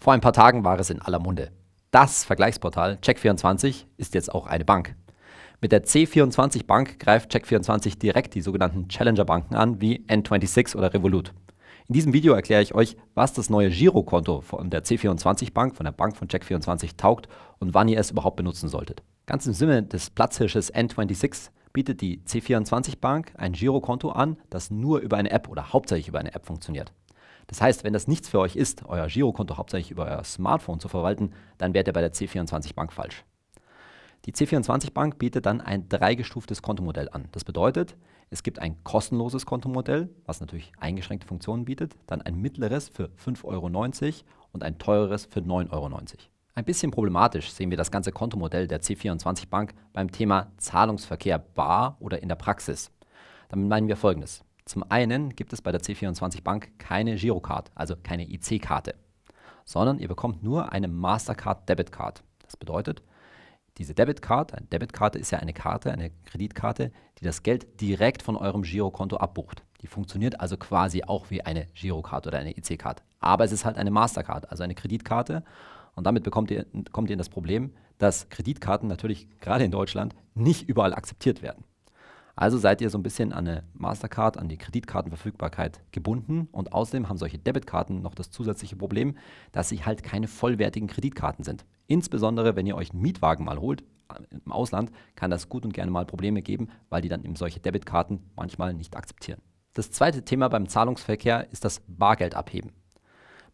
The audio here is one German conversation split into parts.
Vor ein paar Tagen war es in aller Munde. Das Vergleichsportal Check24 ist jetzt auch eine Bank. Mit der C24 Bank greift Check24 direkt die sogenannten Challenger-Banken an, wie N26 oder Revolut. In diesem Video erkläre ich euch, was das neue Girokonto von der C24 Bank, von der Bank von Check24 taugt und wann ihr es überhaupt benutzen solltet. Ganz im Sinne des Platzhirsches N26 bietet die C24 Bank ein Girokonto an, das nur über eine App oder hauptsächlich über eine App funktioniert. Das heißt, wenn das nichts für euch ist, euer Girokonto hauptsächlich über euer Smartphone zu verwalten, dann wärt ihr bei der C24 Bank falsch. Die C24 Bank bietet dann ein dreigestuftes Kontomodell an. Das bedeutet, es gibt ein kostenloses Kontomodell, was natürlich eingeschränkte Funktionen bietet, dann ein mittleres für 5,90 Euro und ein teureres für 9,90 Euro. Ein bisschen problematisch sehen wir das ganze Kontomodell der C24 Bank beim Thema Zahlungsverkehr bar oder in der Praxis. Damit meinen wir folgendes. Zum einen gibt es bei der C24 Bank keine Girocard, also keine IC-Karte, sondern ihr bekommt nur eine Mastercard Debit Card. Das bedeutet, diese Debitcard, eine Debitkarte ist ja eine Karte, eine Kreditkarte, die das Geld direkt von eurem Girokonto abbucht. Die funktioniert also quasi auch wie eine Girokarte oder eine EC-Karte. Aber es ist halt eine Mastercard, also eine Kreditkarte. Und damit bekommt ihr, kommt ihr in das Problem, dass Kreditkarten natürlich gerade in Deutschland nicht überall akzeptiert werden. Also seid ihr so ein bisschen an eine Mastercard, an die Kreditkartenverfügbarkeit gebunden und außerdem haben solche Debitkarten noch das zusätzliche Problem, dass sie halt keine vollwertigen Kreditkarten sind. Insbesondere wenn ihr euch einen Mietwagen mal holt äh, im Ausland, kann das gut und gerne mal Probleme geben, weil die dann eben solche Debitkarten manchmal nicht akzeptieren. Das zweite Thema beim Zahlungsverkehr ist das Bargeld abheben.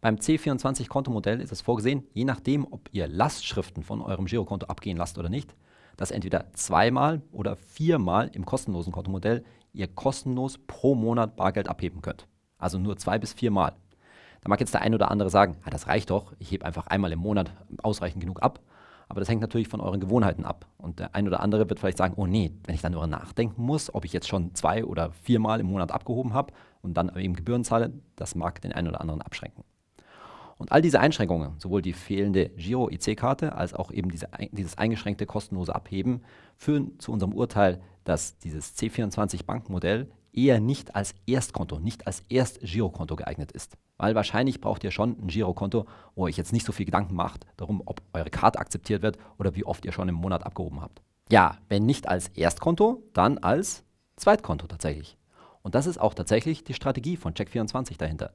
Beim C24-Kontomodell ist es vorgesehen, je nachdem, ob ihr Lastschriften von eurem Girokonto abgehen lasst oder nicht, dass entweder zweimal oder viermal im kostenlosen Kontomodell ihr kostenlos pro Monat Bargeld abheben könnt. Also nur zwei bis viermal. Da mag jetzt der ein oder andere sagen, ah, das reicht doch, ich hebe einfach einmal im Monat ausreichend genug ab. Aber das hängt natürlich von euren Gewohnheiten ab. Und der ein oder andere wird vielleicht sagen, oh nee, wenn ich dann nur nachdenken muss, ob ich jetzt schon zwei oder viermal im Monat abgehoben habe und dann eben Gebühren zahle, das mag den einen oder anderen abschränken. Und all diese Einschränkungen, sowohl die fehlende Giro-IC-Karte als auch eben diese, dieses eingeschränkte kostenlose Abheben, führen zu unserem Urteil, dass dieses C24-Bankenmodell eher nicht als Erstkonto, nicht als Erst-Girokonto geeignet ist. Weil wahrscheinlich braucht ihr schon ein Girokonto, wo euch jetzt nicht so viel Gedanken macht darum, ob eure Karte akzeptiert wird oder wie oft ihr schon im Monat abgehoben habt. Ja, wenn nicht als Erstkonto, dann als Zweitkonto tatsächlich. Und das ist auch tatsächlich die Strategie von Check24 dahinter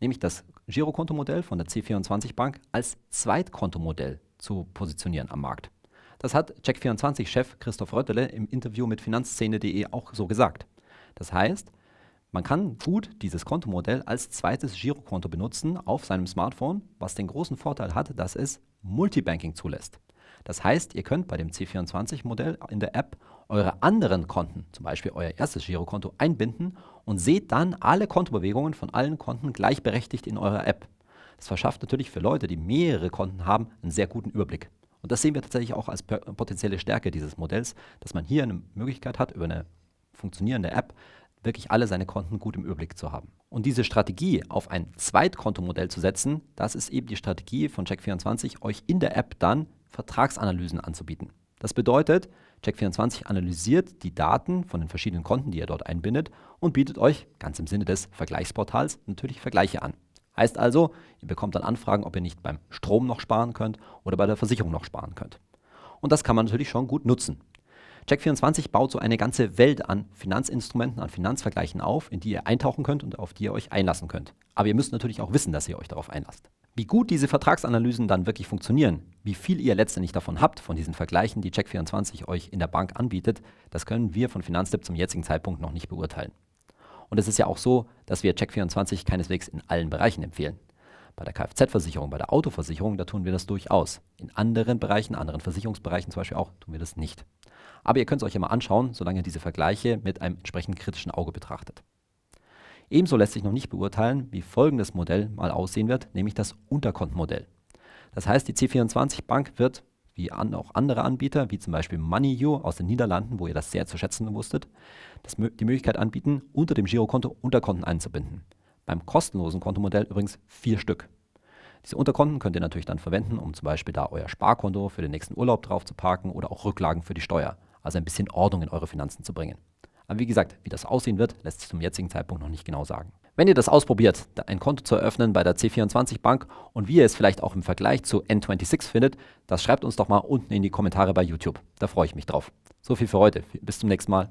nämlich das Girokontomodell von der C24 Bank als Zweitkontomodell zu positionieren am Markt. Das hat Check24-Chef Christoph Röttele im Interview mit finanzszene.de auch so gesagt. Das heißt, man kann gut dieses Kontomodell als zweites Girokonto benutzen auf seinem Smartphone, was den großen Vorteil hat, dass es Multibanking zulässt. Das heißt, ihr könnt bei dem C24-Modell in der App eure anderen Konten, zum Beispiel euer erstes Girokonto, einbinden und seht dann alle Kontobewegungen von allen Konten gleichberechtigt in eurer App. Das verschafft natürlich für Leute, die mehrere Konten haben, einen sehr guten Überblick. Und das sehen wir tatsächlich auch als potenzielle Stärke dieses Modells, dass man hier eine Möglichkeit hat, über eine funktionierende App wirklich alle seine Konten gut im Überblick zu haben. Und diese Strategie auf ein Zweitkontomodell zu setzen, das ist eben die Strategie von Check24, euch in der App dann Vertragsanalysen anzubieten. Das bedeutet, Check24 analysiert die Daten von den verschiedenen Konten, die ihr dort einbindet und bietet euch, ganz im Sinne des Vergleichsportals, natürlich Vergleiche an. Heißt also, ihr bekommt dann Anfragen, ob ihr nicht beim Strom noch sparen könnt oder bei der Versicherung noch sparen könnt. Und das kann man natürlich schon gut nutzen. Check24 baut so eine ganze Welt an Finanzinstrumenten, an Finanzvergleichen auf, in die ihr eintauchen könnt und auf die ihr euch einlassen könnt. Aber ihr müsst natürlich auch wissen, dass ihr euch darauf einlasst. Wie gut diese Vertragsanalysen dann wirklich funktionieren, wie viel ihr letztendlich davon habt, von diesen Vergleichen, die Check24 euch in der Bank anbietet, das können wir von Finanztipp zum jetzigen Zeitpunkt noch nicht beurteilen. Und es ist ja auch so, dass wir Check24 keineswegs in allen Bereichen empfehlen. Bei der Kfz-Versicherung, bei der Autoversicherung, da tun wir das durchaus. In anderen Bereichen, anderen Versicherungsbereichen zum Beispiel auch, tun wir das nicht. Aber ihr könnt es euch ja mal anschauen, solange ihr diese Vergleiche mit einem entsprechend kritischen Auge betrachtet. Ebenso lässt sich noch nicht beurteilen, wie folgendes Modell mal aussehen wird, nämlich das Unterkontenmodell. Das heißt, die C24 Bank wird, wie an, auch andere Anbieter, wie zum Beispiel MoneyU aus den Niederlanden, wo ihr das sehr zu schätzen wusstet, die Möglichkeit anbieten, unter dem Girokonto Unterkonten einzubinden. Beim kostenlosen Kontomodell übrigens vier Stück. Diese Unterkonten könnt ihr natürlich dann verwenden, um zum Beispiel da euer Sparkonto für den nächsten Urlaub drauf zu parken oder auch Rücklagen für die Steuer. Also ein bisschen Ordnung in eure Finanzen zu bringen. Aber wie gesagt, wie das aussehen wird, lässt sich zum jetzigen Zeitpunkt noch nicht genau sagen. Wenn ihr das ausprobiert, ein Konto zu eröffnen bei der C24 Bank und wie ihr es vielleicht auch im Vergleich zu N26 findet, das schreibt uns doch mal unten in die Kommentare bei YouTube. Da freue ich mich drauf. So viel für heute. Bis zum nächsten Mal.